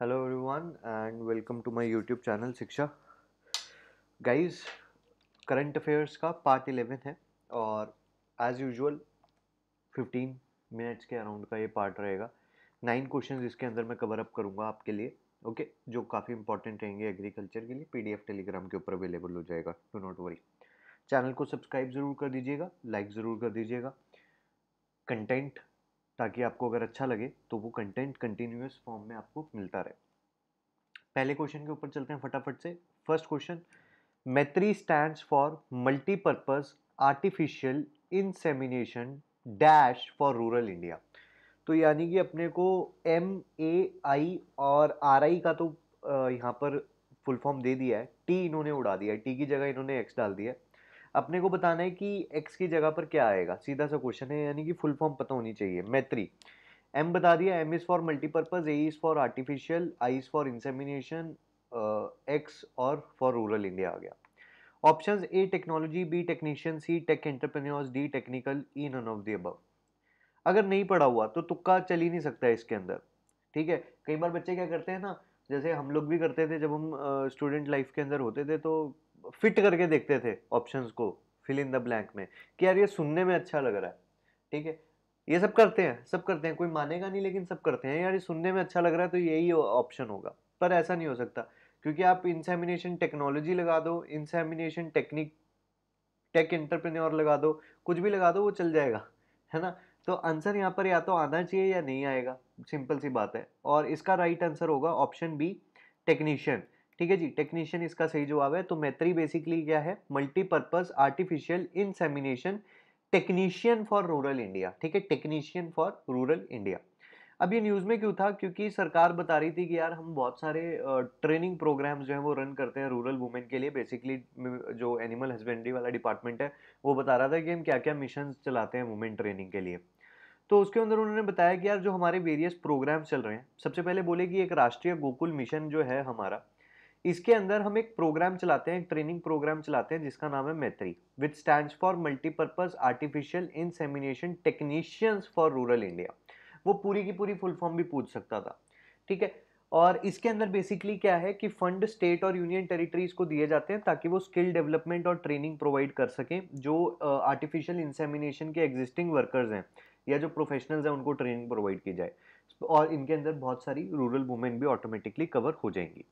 Hello everyone and welcome to my YouTube channel Shiksha guys current affairs का part 11 है, और as usual 15 minutes के around का ये पार्ट रहेगा. नाइन क्वेश्चंस इसके अंदर मैं कवर अप करूँगा आपके लिए ओके okay? जो काफ़ी इंपॉर्टेंट रहेंगे एग्रीकल्चर के लिए पीडीएफ टेलीग्राम के ऊपर अवेलेबल हो जाएगा डो नॉट वरी चैनल को सब्सक्राइब ज़रूर कर दीजिएगा लाइक ज़रूर कर दीजिएगा. कंटेंट ताकि आपको अगर अच्छा लगे तो वो कंटेंट कंटिन्यूस फॉर्म में आपको मिलता रहे। पहले क्वेश्चन के ऊपर चलते हैं फटाफट से। First question Maitri stand for multipurpose artificial insemination dash for rural India तो यानी कि अपने को एम ए आई और आर आई का तो यहाँ पर फुल फॉर्म दे दिया है। टी इन्होंने उड़ा दिया है। टी की जगह इन्होंने एक्स डाल दिया है। अपने को बताना है कि एक्स की जगह पर क्या आएगा? सीधा सा क्वेश्चन है, यानी कि फुल फॉर्म पता होनी चाहिए। मैत्री। एम बता दिया M is for multipurpose A is for artificial I is for insemination X और फॉर रूरल इंडिया आ गया। Option A technology B technician C tech entrepreneurs D technical E none of the above अगर नहीं पढ़ा हुआ तो तुक्का चल ही नहीं सकता इसके अंदर। ठीक है? कई बार बच्चे क्या करते हैं ना, जैसे हम लोग भी करते थे, जब हम स्टूडेंट लाइफ के अंदर होते थे तो फिट करके देखते थे ऑप्शंस को फिल इन द ब्लैंक में, कि यार ये सुनने में अच्छा लग रहा है, ठीक है? ये सब करते हैं, सब करते हैं, कोई मानेगा नहीं, लेकिन सब करते हैं, यार ये सुनने में अच्छा लग रहा है तो यही ऑप्शन होगा। पर ऐसा नहीं हो सकता, क्योंकि आप इंसेमिनेशन टेक्नोलॉजी लगा दो इंसेमिनेशन टेक्निक टेक एंटरप्रेन्योर लगा दो, कुछ भी लगा दो, वो चल जाएगा, है ना? तो आंसर यहाँ पर या तो आना चाहिए या नहीं आएगा सिंपल सी बात है। और इसका राइट आंसर होगा ऑप्शन बी टेक्नीशियन ठीक है जी टेक्नीशियन इसका सही जवाब है। तो मैत्री बेसिकली क्या है? Multipurpose artificial insemination technician for rural India ठीक है टेक्नीशियन फॉर रूरल इंडिया अब ये न्यूज़ में क्यों था? क्योंकि सरकार बता रही थी कि यार हम बहुत सारे ट्रेनिंग प्रोग्राम्स जो हैं वो रन करते हैं रूरल वुमेन के लिए। बेसिकली जो एनिमल हस्बेंड्री वाला डिपार्टमेंट है, वो बता रहा था कि हम क्या क्या मिशन चलाते हैं वुमेन ट्रेनिंग के लिए। तो उसके अंदर उन्होंने बताया कि यार जो हमारे वेरियस प्रोग्राम्स चल रहे हैं, सबसे पहले बोले कि एक राष्ट्रीय गोकुल मिशन जो है हमारा इसके अंदर हम एक प्रोग्राम चलाते हैं एक ट्रेनिंग प्रोग्राम चलाते हैं जिसका नाम है Maitri which stand for multipurpose artificial insemination technicians for rural India वो पूरी की पूरी फुल फॉर्म भी पूछ सकता था ठीक है? और इसके अंदर बेसिकली क्या है कि फंड स्टेट और यूनियन टेरिटरीज को दिए जाते हैं ताकि वो स्किल डेवलपमेंट और ट्रेनिंग प्रोवाइड कर सकें जो आर्टिफिशियल uh, इंसेमिनेशन के एग्जिस्टिंग वर्कर्स हैं या जो प्रोफेशनल्स हैं उनको ट्रेनिंग प्रोवाइड की जाए। और इनके अंदर बहुत सारी रूरल वुमेन भी ऑटोमेटिकली कवर हो जाएँगी।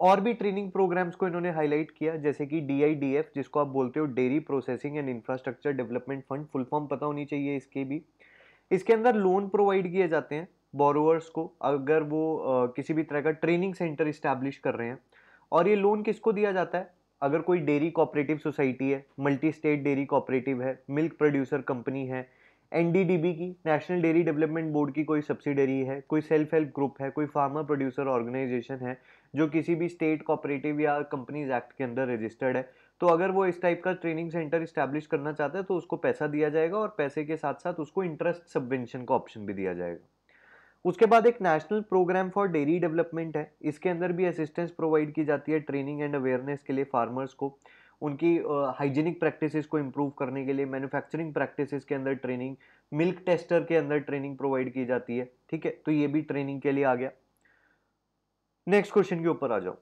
और भी ट्रेनिंग प्रोग्राम्स को इन्होंने हाईलाइट किया जैसे कि डी आई डी एफ़ जिसको आप बोलते हो dairy processing and infrastructure development fund full form पता होनी चाहिए इसके भी। इसके अंदर लोन प्रोवाइड किए जाते हैं बोरोवर्स को अगर वो आ, किसी भी तरह का ट्रेनिंग सेंटर इस्टेब्लिश कर रहे हैं। और ये लोन किसको दिया जाता है? अगर कोई डेयरी कोऑपरेटिव सोसाइटी है मल्टी स्टेट डेयरी कोऑपरेटिव है मिल्क प्रोड्यूसर कंपनी है एनडीडीबी की नेशनल डेयरी डेवलपमेंट बोर्ड की कोई सब्सिडरी है कोई सेल्फ हेल्प ग्रुप है कोई फार्मर प्रोड्यूसर ऑर्गेनाइजेशन है जो किसी भी स्टेट कोऑपरेटिव या कंपनीज़ एक्ट के अंदर रजिस्टर्ड है तो अगर वो इस टाइप का ट्रेनिंग सेंटर इस्टेब्लिश करना चाहता है तो उसको पैसा दिया जाएगा और पैसे के साथ साथ उसको इंटरेस्ट सबवेंशन का ऑप्शन भी दिया जाएगा। उसके बाद एक national programme for dairy development है। इसके अंदर भी असिस्टेंस प्रोवाइड की जाती है ट्रेनिंग एंड अवेयरनेस के लिए फार्मर्स को उनकी हाइजीनिक uh, प्रैक्टिसेस को इम्प्रूव करने के लिए मैन्युफैक्चरिंग प्रैक्टिसेस के अंदर ट्रेनिंग मिल्क टेस्टर के अंदर ट्रेनिंग प्रोवाइड की जाती है ठीक है? तो ये भी ट्रेनिंग के लिए आ गया। नेक्स्ट क्वेश्चन के ऊपर आ जाओ।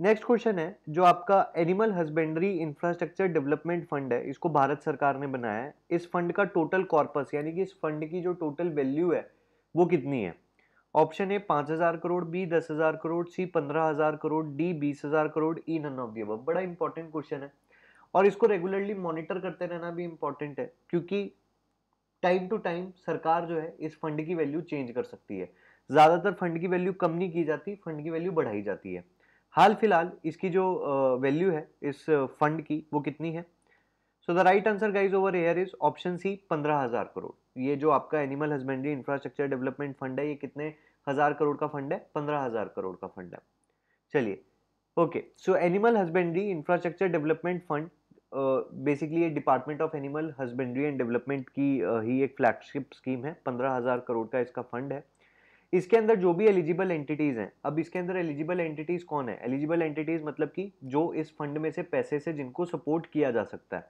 नेक्स्ट क्वेश्चन है, जो आपका animal husbandry infrastructure development fund है, इसको भारत सरकार ने बनाया है। इस फंड का टोटल कॉर्पस यानी कि इस फंड की जो टोटल वैल्यू है, वो कितनी है? ऑप्शन ए पाँच हज़ार करोड़ बी दस हज़ार करोड़ सी पंद्रह हज़ार करोड़ डी बीस हज़ार crore E none of the बड़ा इंपॉर्टेंट क्वेश्चन है। और इसको रेगुलरली मॉनिटर करते रहना भी इंपॉर्टेंट है, क्योंकि टाइम टू टाइम सरकार जो है, इस फंड की वैल्यू चेंज कर सकती है। ज़्यादातर फंड की वैल्यू कम नहीं की जाती फंड की वैल्यू बढ़ाई जाती है। हाल फ़िलहाल इसकी जो वैल्यू है इस फंड की वो कितनी है? So the right answer guys over here is option C पंद्रह हज़ार करोड़। ये जो आपका animal husbandry infrastructure development fund है ये कितने हज़ार करोड़ का फंड है? पंद्रह हज़ार करोड़ का फंड है। चलिए okay so animal husbandry infrastructure development fund basically ये department of animal husbandry and development की uh, ही एक फ्लैगशिप स्कीम है। पंद्रह हज़ार करोड़ का इसका फंड है। इसके अंदर जो भी एलिजिबल एंटिटीज हैं, अब इसके अंदर एलिजिबल एंटिटीज कौन है? एलिजिबल एंटिटीज मतलब कि जो इस फंड में से पैसे से जिनको सपोर्ट किया जा सकता है।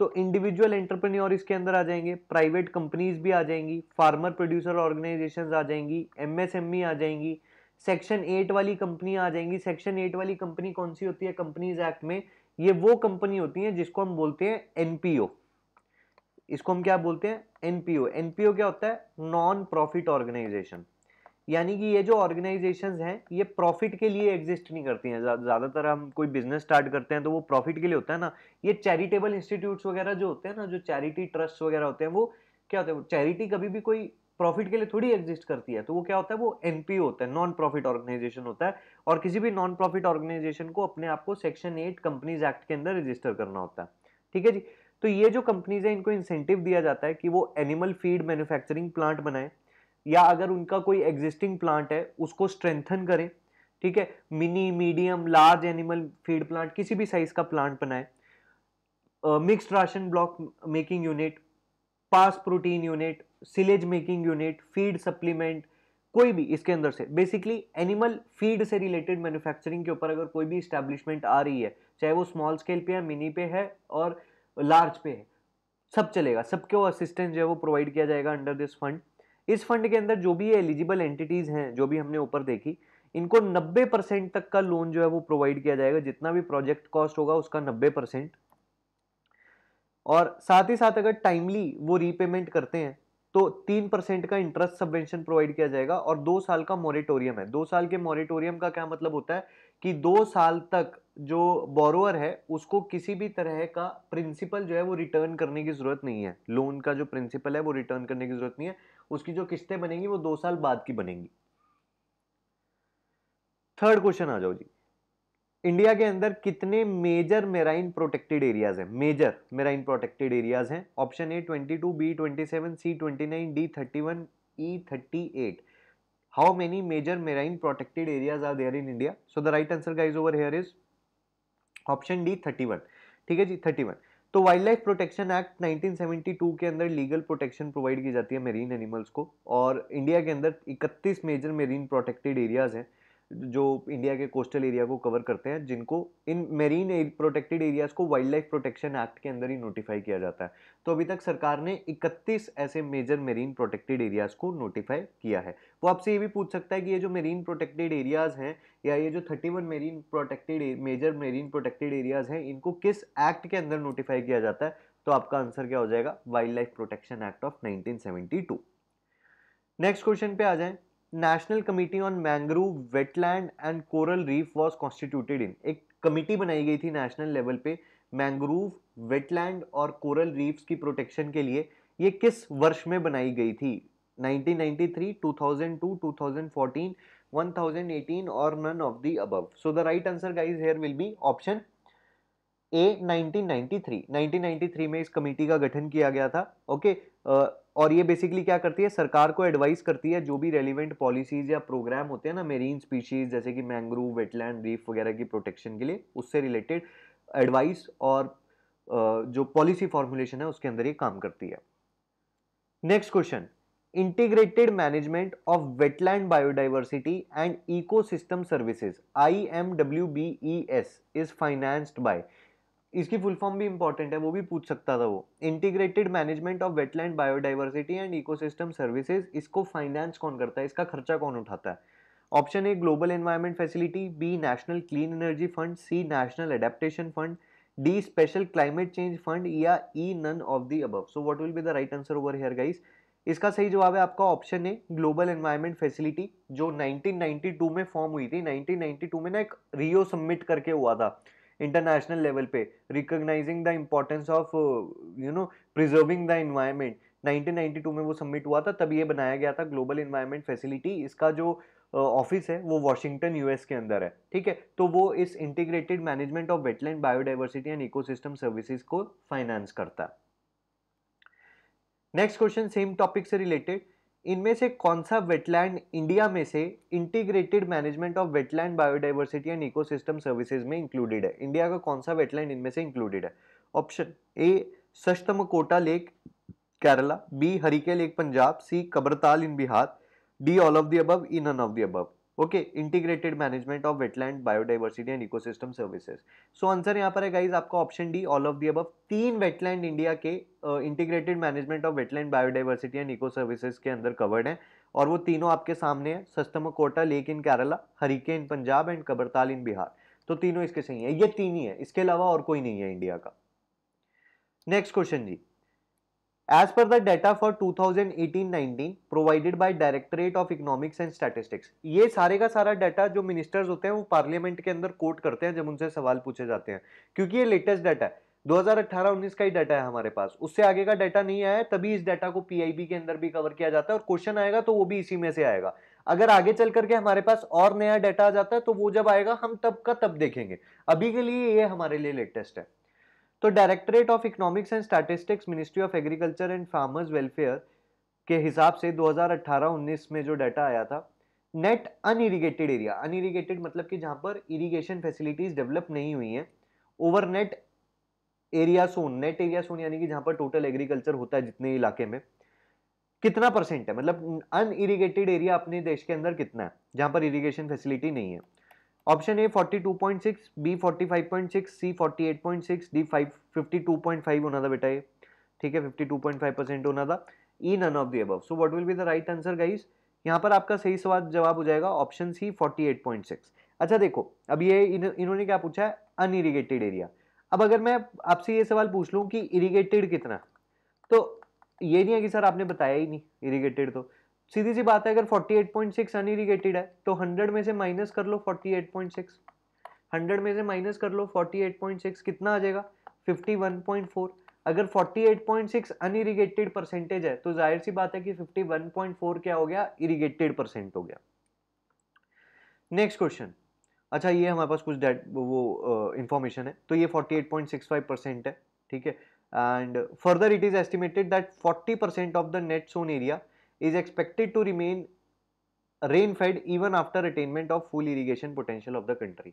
तो इंडिविजुअल एंटरप्रेन्योर इसके अंदर आ जाएँगे प्राइवेट कंपनीज़ भी आ जाएँगी फार्मर प्रोड्यूसर ऑर्गेनाइजेशन आ जाएँगी एमएसएमई आ जाएँगी सेक्शन एट वाली कंपनी आ जाएँगी। सेक्शन एट वाली कंपनी कौन सी होती है? कंपनीज़ एक्ट में। ये वो कंपनी होती है जिसको हम बोलते हैं एनपीओ इसको हम क्या बोलते हैं? एनपीओ एनपीओ क्या होता है? नॉन प्रॉफिट ऑर्गेनाइजेशन यानी कि ये जो ऑर्गेनाइजेशंस हैं, ये प्रॉफिट के लिए एग्जिस्ट नहीं करती हैं। ज़्यादातर हम कोई बिज़नेस स्टार्ट करते हैं तो वो प्रॉफिट के लिए होता है ना। ये चैरिटेबल इंस्टीट्यूट्स वगैरह जो होते हैं ना, जो चैरिटी ट्रस्ट वगैरह होते हैं, वो क्या होता है? चैरिटी कभी भी कोई प्रॉफिट के लिए थोड़ी एग्जिस्ट करती है। तो वो क्या होता है? वो एनपीओ होता है नॉन प्रॉफिट ऑर्गेनाइजेशन होता है। और किसी भी नॉन प्रॉफिट ऑर्गेनाइजेशन को अपने आप को सेक्शन एट कंपनीज़ एक्ट के अंदर रजिस्टर करना होता है। ठीक है जी? तो ये जो कंपनीज़ है, इनको इंसेंटिव दिया जाता है कि वो एनिमल फ़ीड मैन्युफैक्चरिंग प्लांट बनाए। या अगर उनका कोई एग्जिस्टिंग प्लांट है, उसको स्ट्रेंथन करें, ठीक है? Mini medium large animal feed plant किसी भी साइज़ का प्लांट बनाए। Mixed ration block making unit pass protein unit silage making unit feed supplement कोई भी इसके अंदर से। बेसिकली एनिमल फ़ीड से रिलेटेड मैन्युफैक्चरिंग के ऊपर अगर कोई भी स्टैब्लिशमेंट आ रही है, चाहे वो स्मॉल स्केल पे है मिनी पे है और लार्ज पे है, सब चलेगा। सबको असिस्टेंस जो है वो प्रोवाइड किया जाएगा अंडर दिस फंड इस फंड के अंदर जो भी एलिजिबल एंटिटीज हैं, जो भी हमने ऊपर देखी, इनको 90 परसेंट तक का लोन जो है वो प्रोवाइड किया जाएगा। जितना भी प्रोजेक्ट कॉस्ट होगा, उसका 90 परसेंट। और साथ ही साथ अगर टाइमली वो रीपेमेंट करते हैं तो तीन परसेंट का इंटरेस्ट सबवेंशन प्रोवाइड किया जाएगा और दो साल का मोरिटोरियम है। दो साल के मोरिटोरियम का क्या मतलब होता है कि दो साल तक जो बोरोअर है, उसको किसी भी तरह का प्रिंसिपल जो है वो रिटर्न करने की ज़रूरत नहीं है। लोन का जो प्रिंसिपल है, वो रिटर्न करने की ज़रूरत नहीं है। उसकी जो किस्तें बनेंगी वो दो साल बाद की बनेंगी थर्ड क्वेश्चन आ जाओ जी इंडिया के अंदर कितने मेजर मेराइन प्रोटेक्टेड एरियाज़ हैं मेजर मेराइन प्रोटेक्टेड एरियाज़ हैं option A 22 B 27 C 29 D 31 E 38 how many major marine protected areas are there in India? So the right answer guys over here is option D 31. ठीक है जी 31. तो wild life protection act 1972 के अंदर legal protection provide की जाती है marine animals को और इंडिया के अंदर 31 मेजर मेरीन प्रोटेक्टेड एरियाज़ हैं। जो इंडिया के कोस्टल एरिया को कवर करते हैं, जिनको इन मेरीन प्रोटेक्टेड एरियाज़ को वाइल्ड लाइफ प्रोटेक्शन एक्ट के अंदर ही नोटिफाई किया जाता है। तो अभी तक सरकार ने 31 ऐसे मेजर मेरीन प्रोटेक्टेड एरियाज़ को नोटिफाई किया है। वो आपसे ये भी पूछ सकता है कि ये जो मेरीन प्रोटेक्टेड एरियाज़ हैं, या ये जो 31 marine protected major marine protected areas हैं, इनको किस एक्ट के अंदर नोटिफाई किया जाता है? तो आपका आंसर क्या हो जाएगा? Wildlife protection act of nineteen next question पे आ जाए। National committee on mangrove wetland and coral reef was constituted in एक कमिटी बनाई गई थी नेशनल लेवल पे मैंग्रोव वेटलैंड और कोरल रीफ्स की प्रोटेक्शन के लिए। ये किस वर्ष में बनाई गई थी? 1993 2002 2014 1018 और none of the above so the right answer guys here will be option A 1993 1993 में इस कमेटी का गठन किया गया था, ओके? और ये बेसिकली क्या करती है? सरकार को एडवाइस करती है, जो भी रेलिवेंट पॉलिसीज़ या प्रोग्राम होते हैं ना मेरीन स्पीशीज जैसे कि मैंग्रोव वेटलैंड रीफ वगैरह की प्रोटेक्शन के लिए, उससे रिलेटेड एडवाइस और जो पॉलिसी फॉर्मुलेशन है, उसके अंदर ये काम करती है। Next question integrated management of wetland biodiversity and ecosystem services I M W B E S is financed by इसकी फुल फॉर्म भी इंपॉर्टेंट है, वो भी पूछ सकता था वो। Integrated management of wetland biodiversity and ecosystem services इसको फाइनेंस कौन करता है? इसका खर्चा कौन उठाता है? Option A global environment facility B national clean energy fund C national adaptation fund D special climate change fund या E none of the above so what will be the right answer over here guys इसका सही जवाब है आपका option A global environment facility जो 1992 में form हुई थी। 1992 में ना एक रियो सबमिट करके हुआ था। इंटरनेशनल लेवल पे recognizing the importance of you know preserving the environment 1992 में वो सबमिट हुआ था तब ये बनाया गया था ग्लोबल इन्वायरमेंट फैसिलिटी इसका जो ऑफ़िस uh, है वो वॉशिंगटन यूएस के अंदर है ठीक है? तो वो इस integrated management of wetland biodiversity and ecosystem services को फाइनेंस करता है। नेक्स्ट क्वेश्चन सेम टॉपिक से रिलेटेड इनमें से कौन सा वेटलैंड इंडिया में से integrated management of wetland biodiversity and ecosystem services में इंक्लूडेड है? इंडिया का कौन सा वेटलैंड इनमें से इंक्लूडेड है? Option A Sasthamkotta lake Kerala B Harike lake Punjab C Kabartal in Bihar D all of the above in none of the above okay integrated management of wetland biodiversity and ecosystem services so answer यहाँ पर है guys आपका option D all of the अब तीन wetland India के integrated management of wetland biodiversity and eco services के अंदर covered है. और वो तीनों आपके सामने है. Sasthamkotta lake in Kerala Harike in Punjab and Kabartal in Bihar तो तीनों इसके सही है. ये तीन ही है. इसके अलावा और कोई नहीं है इंडिया का. नेक्स्ट क्वेश्चन जी. As per the data for 2018-19 provided by Directorate of Economics and Statistics, ये सारे का सारा डाटा जो मिनिस्टर्स होते हैं वो पार्लियामेंट के अंदर कोट करते हैं जब उनसे सवाल पूछे जाते हैं। क्योंकि ये लेटेस्ट डाटा है। 2018-19 का ही डाटा है हमारे पास। उससे आगे का डाटा नहीं आया तभी इस डाटा को पीआईबी के अंदर भी कवर किया जाता है और क्वेश्चन आएगा तो वो भी इसी में से आएगा। अगर आगे चल करके हमारे पास और नया डाटा आ जाता है तो वो जब आएगा हम तब का तब देखेंगे। अभी के लिए ये हमारे लिए लेटेस्ट है। तो directorate of economics and statistics, ministry of agriculture and farmers welfare के हिसाब से 2018-19 में जो डाटा आया था नेट अनइरीगेटेड एरिया अनइरीगेटेड मतलब कि जहाँ पर इरीगेशन फैसिलिटीज़ डेवलप नहीं हुई हैं over net area sown net area sown यानी कि जहाँ पर टोटल एग्रीकल्चर होता है जितने इलाके में, कितना परसेंट है? मतलब अनइरीगेटेड एरिया अपने देश के अंदर कितना है, जहाँ पर इरीगेशन फैसिलिटी नहीं है। Option A 42.6 B 45.6 C 48.6 D 5 52.5 होना था बेटा ये। ठीक है 52.5 परसेंट होना था E none of the above. So what will be the right answer guys यहाँ पर आपका सही सवाल जवाब हो जाएगा ऑप्शन सी 48.6 अच्छा देखो अब ये इन, इन्होंने क्या पूछा है? Unirrigated area. अब अगर मैं आपसे ये सवाल पूछ लूँ कि इरीगेटेड कितना? तो ये नहीं है कि सर आपने बताया ही नहीं इरीगेटेड तो। सीधी सी बात है अगर 48.6 अनइरीगेटेड है तो 100 में से माइनस कर लो 48.6 100 में से माइनस कर लो 48.6 कितना आ जाएगा? 51.4 अगर 48.6 अनइरीगेटेड परसेंटेज है तो ज़ाहिर सी बात है कि 51.4 क्या हो गया? इरीगेटेड परसेंट हो गया। नेक्स्ट क्वेश्चन अच्छा ये हमारे पास कुछ डेट वो इंफॉर्मेशन uh, है। तो ये 48.65 परसेंट है ठीक है? And further it is estimated that 40 percent of the net sown area is expected to remain rain fed even after attainment of full irrigation potential of the country.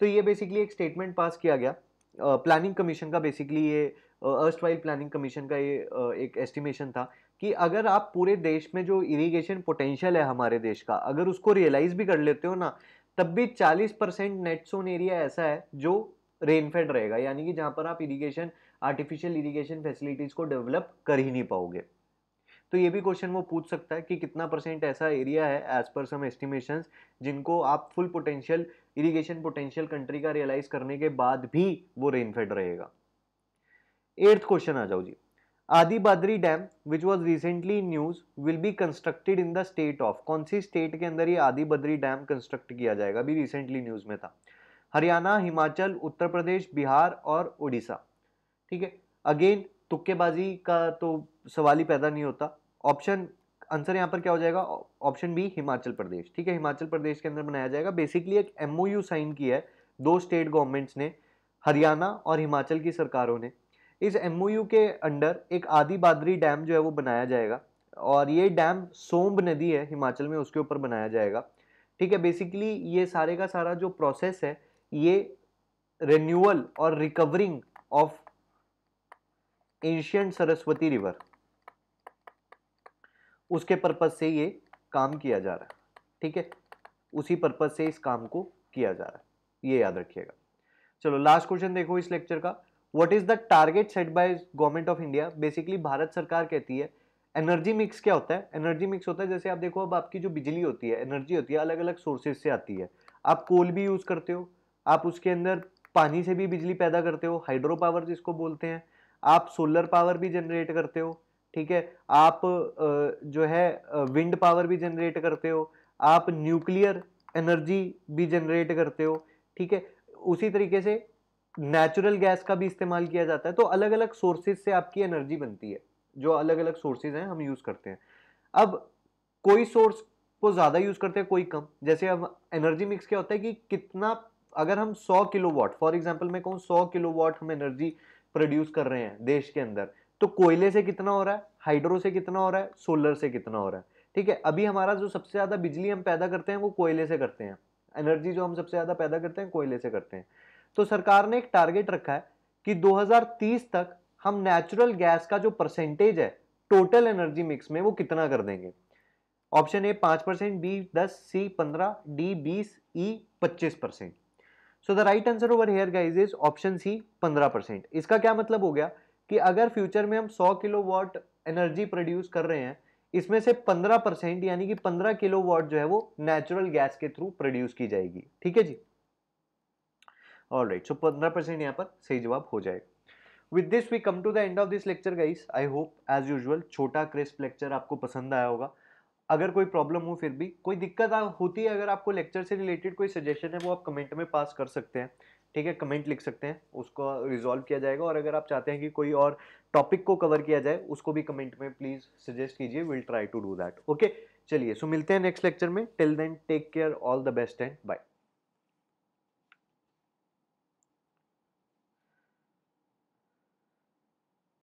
तो ये basically एक statement pass किया गया। Planning uh, commission का basically ये erstwhile planning commission का ये uh, एक एस्टिमेशन था कि अगर आप पूरे देश में जो इरिगेशन पोटेंशियल है हमारे देश का अगर उसको रियलाइज़ भी कर लेते हो ना तब भी 40 परसेंट नेट सोन एरिया ऐसा है जो रेनफेड रहेगा। यानी कि जहाँ पर आप इरिगेशन आर्टिफिशियल इरिगेशन फैसिलिटीज़ को डेवलप कर ही नहीं पाओगे। तो ये भी क्वेश्चन वो पूछ सकता है कि कितना परसेंट ऐसा एरिया है एज पर सम एस्टिमेशन जिनको आप full potential irrigation potential country का रियलाइज़ करने के बाद भी वो रेनफेड रहेगा। एर्थ क्वेश्चन आ जाओ जी। Adi Badri dam which was recently news will be constructed in the state of कौन सी स्टेट के अंदर ये आदि बद्री डैम कंस्ट्रक्ट किया जाएगा? अभी रिसेंटली न्यूज़ में था। हरियाणा, हिमाचल, उत्तर प्रदेश, बिहार और उड़ीसा। ठीक है? अगेन तुक्केबाजी का तो सवाल ही पैदा नहीं होता। ऑप्शन, आंसर यहाँ पर क्या हो जाएगा? Option B, Himachal Pradesh. ठीक है, हिमाचल प्रदेश के अंदर बनाया जाएगा। बेसिकली एक एमओयू साइन किया है। दो स्टेट गवर्नमेंट्स ने, हरियाणा और हिमाचल की सरकारों ने। इस एमओयू के अंडर एक आदि बादरी डैम जो है वो बनाया जाएगा। और ये डैम सोम्ब नदी है, हिमाचल में उसके ऊपर बनाया जाएगा। ठीक है बेसिकली ये सारे का सारा जो प्रोसेस है, ये रिन्यूअल और recovering of ancient Saraswati river उसके पर्पज से ये काम किया जा रहा है। ठीक है? उसी पर्पज से इस काम को किया जा रहा है। ये याद रखिएगा। चलो लास्ट क्वेश्चन देखो इस लेक्चर का। What is the target set by government of India basically Bharat सरकार कहती है एनर्जी मिक्स क्या होता है? एनर्जी मिक्स होता है, जैसे आप देखो, अब आपकी जो बिजली होती है एनर्जी होती है अलग अलग सोर्सेज से आती है। आप कोल भी यूज़ करते हो, आप उसके अंदर पानी से भी बिजली पैदा करते हो हाइड्रो पावर जिसको बोलते हैं, आप सोलर पावर भी जनरेट करते हो ठीक है? आप जो है विंड पावर भी जनरेट करते हो। आप न्यूक्लियर एनर्जी भी जनरेट करते हो, ठीक है? उसी तरीके से नेचुरल गैस का भी इस्तेमाल किया जाता है। तो अलग अलग सोर्सेज से आपकी एनर्जी बनती है, जो अलग अलग सोर्सेज हैं, हम यूज़ करते हैं। अब कोई सोर्स को ज़्यादा यूज़ करते हैं, कोई कम। जैसे अब एनर्जी मिक्स क्या होता है कि कितना, अगर हम 100 किलो वॉट फॉर एग्ज़ाम्पल मैं कहूँ 100 किलो वॉट हम एनर्जी प्रोड्यूस कर रहे हैं देश के अंदर। तो कोयले से कितना हो रहा है? हाइड्रो से कितना हो रहा है? सोलर से कितना हो रहा है? ठीक है, अभी हमारा जो सबसे ज़्यादा बिजली हम पैदा करते हैं वो कोयले से करते हैं। एनर्जी जो हम सबसे ज़्यादा पैदा करते हैं, कोयले से करते हैं। तो सरकार ने एक टारगेट रखा है कि 2030 तक हम नेचुरल गैस का जो परसेंटेज है, टोटल एनर्जी मिक्स में वो कितना कर देंगे? ऑप्शन ए पाँच परसेंट, बी दस, सी पंद्रह, डी बीस, ई पच्चीस percent. So the right answer over here guys is option C पंद्रह परसेंट। इसका क्या मतलब हो गया? कि अगर फ्यूचर में हम सौ किलो वॉट एनर्जी प्रोड्यूस कर रहे हैं, इसमें से 15 परसेंट यानी कि 15 किलो वॉट जो है वो नेचुरल गैस के थ्रू प्रोड्यूस की जाएगी। ठीक है जी? ऑल राइट सो 15 परसेंट यहाँ पर सही जवाब हो जाएगा। With this we come to the end of this lecture guys I hope as usual छोटा क्रिस्प लेक्चर आपको पसंद आया होगा। अगर कोई प्रॉब्लम हो फिर भी, कोई दिक्कत होती है, अगर आपको लेक्चर से रिलेटेड कोई सजेशन है, वो आप कमेंट में पास कर सकते हैं। ठीक है कमेंट लिख सकते हैं, उसको रिजॉल्व किया जाएगा और अगर आप चाहते हैं कि कोई और टॉपिक को कवर किया जाए, उसको भी कमेंट में प्लीज़ सजेस्ट कीजिए will try to do that okay चलिए सो मिलते हैं नेक्स्ट लेक्चर में. Till then take care all the best and bye